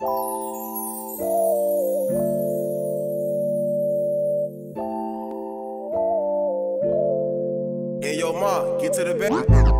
Hey, yo, Ma, get to the bed.